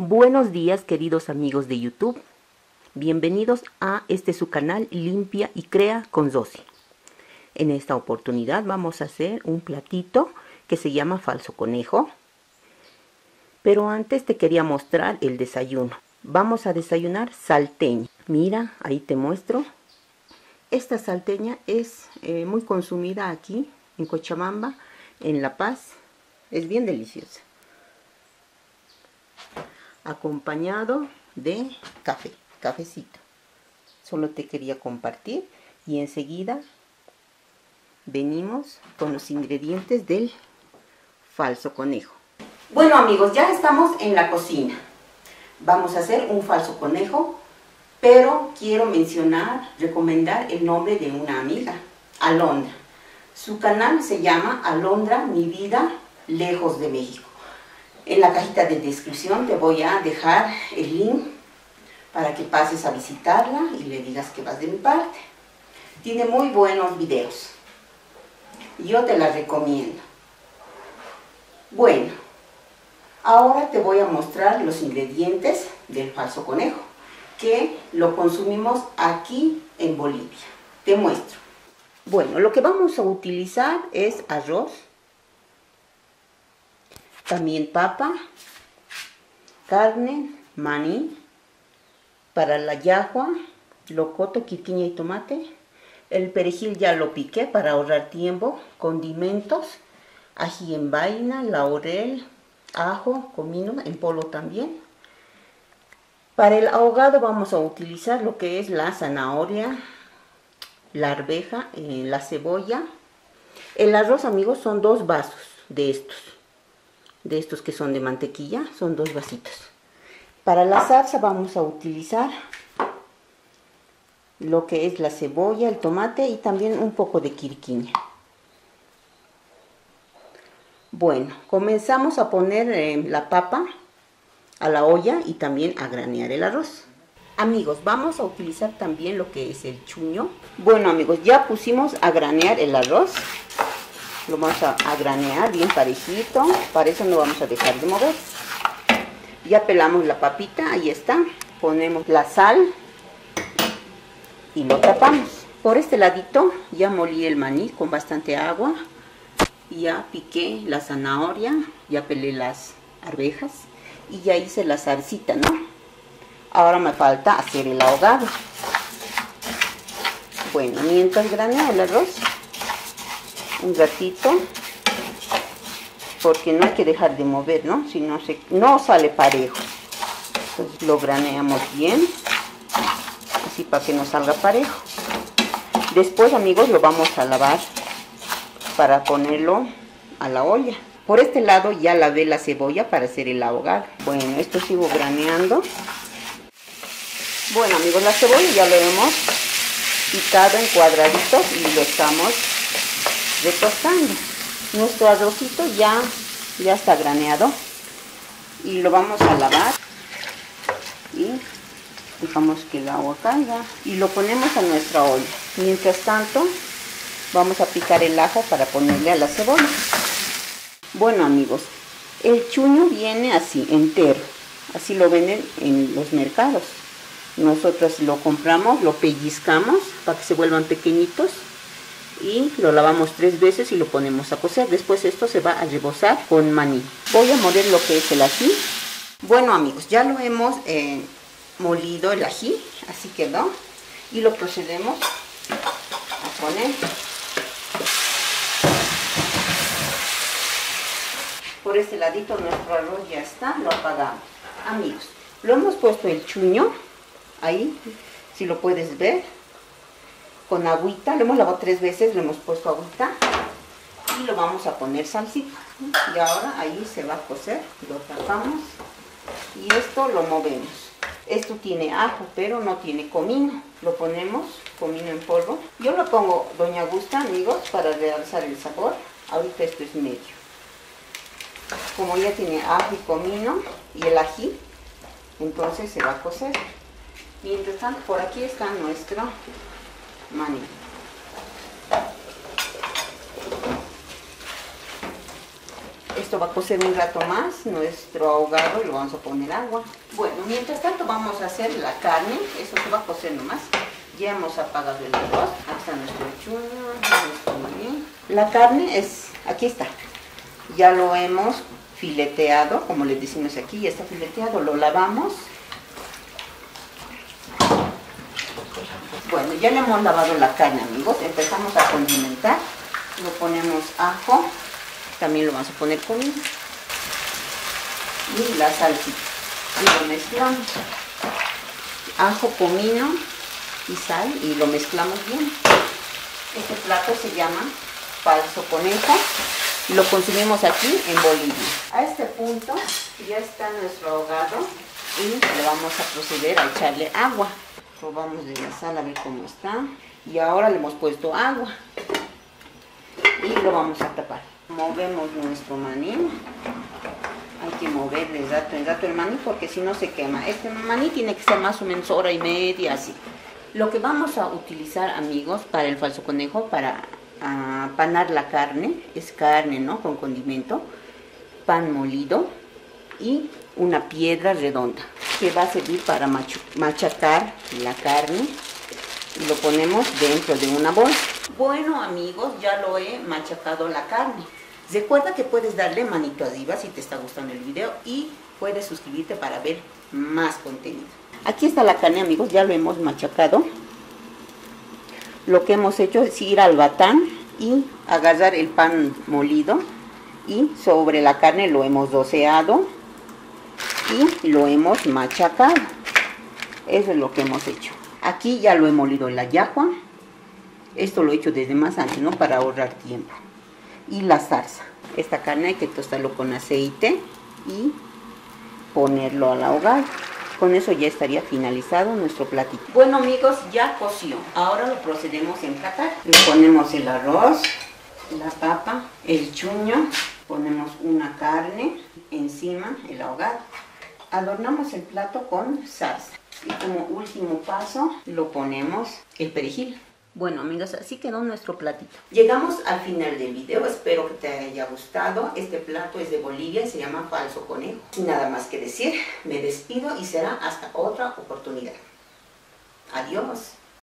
Buenos días queridos amigos de YouTube. Bienvenidos a este su canal Limpia y Crea con Zosi. En esta oportunidad vamos a hacer un platito que se llama falso conejo. Pero antes te quería mostrar el desayuno. Vamos a desayunar salteña. Mira, ahí te muestro. Esta salteña es eh, muy consumida aquí en Cochabamba, en La Paz. Es bien deliciosa acompañado de café, cafecito. Solo te quería compartir y enseguida venimos con los ingredientes del falso conejo. Bueno amigos, ya estamos en la cocina. Vamos a hacer un falso conejo, pero quiero mencionar, recomendar el nombre de una amiga, Alondra. Su canal se llama Alondra Mi Vida Lejos de México. En la cajita de descripción te voy a dejar el link para que pases a visitarla y le digas que vas de mi parte. Tiene muy buenos videos. Yo te la recomiendo. Bueno, ahora te voy a mostrar los ingredientes del falso conejo, que lo consumimos aquí en Bolivia. Te muestro. Bueno, lo que vamos a utilizar es arroz, también papa, carne, maní, para la yahua, locoto, quiquiña y tomate. El perejil ya lo piqué para ahorrar tiempo. Condimentos, ají en vaina, laurel, ajo, comino en polvo también. Para el ahogado vamos a utilizar lo que es la zanahoria, la arveja, eh, la cebolla. El arroz, amigos, son dos vasos de estos de estos que son de mantequilla, son dos vasitos. Para la salsa vamos a utilizar lo que es la cebolla, el tomate y también un poco de quirquiña. Bueno, comenzamos a poner eh, la papa a la olla y también a granear el arroz. Amigos, vamos a utilizar también lo que es el chuño. Bueno amigos, ya pusimos a granear el arroz lo vamos a, granear bien parejito. Para eso no vamos a dejar de mover. Ya pelamos la papita ahí está. Ponemos la sal y lo tapamos. Por este ladito ya molí el maní con bastante agua. Ya piqué la zanahoria ya pelé las arvejas y ya hice la salsita no ahora me falta hacer el ahogado. Bueno mientras graneo el arroz un ratito porque no hay que dejar de mover, ¿no? Si no, se, no sale parejo. Entonces lo graneamos bien, así para que nos salga parejo. Después, amigos, lo vamos a lavar para ponerlo a la olla. Por este lado ya lavé la cebolla para hacer el ahogado. Bueno, esto sigo graneando. Bueno, amigos, la cebolla ya lo hemos picado en cuadraditos y lo estamos retostando. Nuestro arrocito ya, ya está graneado y lo vamos a lavar y dejamos que el agua caiga y lo ponemos a nuestra olla. Mientras tanto vamos a picar el ajo para ponerle a la cebolla. Bueno amigos, el chuño viene así, entero. Así lo venden en los mercados. Nosotros lo compramos, lo pellizcamos para que se vuelvan pequeñitos y lo lavamos tres veces y lo ponemos a cocer. Después esto se va a rebozar con maní. Voy a moler lo que es el ají. Bueno amigos, ya lo hemos eh, molido el ají, así quedó. Y lo procedemos a poner. Por este ladito nuestro arroz ya está, lo apagamos. Amigos, lo hemos puesto el chuño, ahí, si lo puedes ver con agüita, lo hemos lavado tres veces, le hemos puesto agüita y lo vamos a poner salsita. Y ahora ahí se va a cocer, lo tapamos y esto lo movemos. Esto tiene ajo, pero no tiene comino. Lo ponemos, comino en polvo. Yo lo pongo Doña Gusta, amigos, para realzar el sabor. Ahorita esto es medio. Como ya tiene ajo y comino y el ají, entonces se va a cocer. Mientras tanto, por aquí está nuestro maní. Esto va a cocer un rato más, nuestro ahogado, y lo vamos a poner agua. Bueno, mientras tanto vamos a hacer la carne, eso se va a cocer nomás. Ya hemos apagado el arroz, hasta nuestro nuestro La carne es, aquí está, ya lo hemos fileteado, como les decimos aquí, ya está fileteado, lo lavamos. Bueno, ya le hemos lavado la carne, amigos, empezamos a condimentar, lo ponemos ajo, también lo vamos a poner comino y la salsita. Y lo mezclamos. Ajo, comino y sal y lo mezclamos bien. Este plato se llama falso conejo. Lo consumimos aquí en Bolivia. A este punto ya está nuestro ahogado y le vamos a proceder a echarle agua probamos de la sal a ver cómo está y ahora le hemos puesto agua. Y lo vamos a tapar. Movemos nuestro maní. Hay que moverle rato en rato el maní porque si no se quema. Este maní tiene que ser más o menos hora y media así. Lo que vamos a utilizar amigos para el falso conejo para ah, panar la carne es carne no con condimento pan molido y una piedra redonda que va a servir para machacar la carne y lo ponemos dentro de una bolsa bueno amigos ya lo he machacado la carne Recuerda que puedes darle manito arriba si te está gustando el video y puedes suscribirte para ver más contenido. Aquí está la carne amigos, ya lo hemos machacado. Lo que hemos hecho es ir al batán y agarrar el pan molido y sobre la carne lo hemos doceado y lo hemos machacado. Eso es lo que hemos hecho. Aquí ya lo he molido la yahua. Esto lo he hecho desde más antes, ¿no? Para ahorrar tiempo y la salsa. Esta carne hay que tostarlo con aceite y ponerlo al ahogar. Con eso ya estaría finalizado nuestro platito. Bueno amigos, ya coció. Ahora lo procedemos a empacar. Le ponemos el arroz, la papa, el chuño, ponemos una carne encima, el ahogado. Adornamos el plato con salsa. Y como último paso, lo ponemos el perejil. Bueno amigos, así quedó nuestro platito. Llegamos al final del video, espero que te haya gustado. Este plato es de Bolivia, se llama falso conejo. Sin nada más que decir, me despido y será hasta otra oportunidad. Adiós.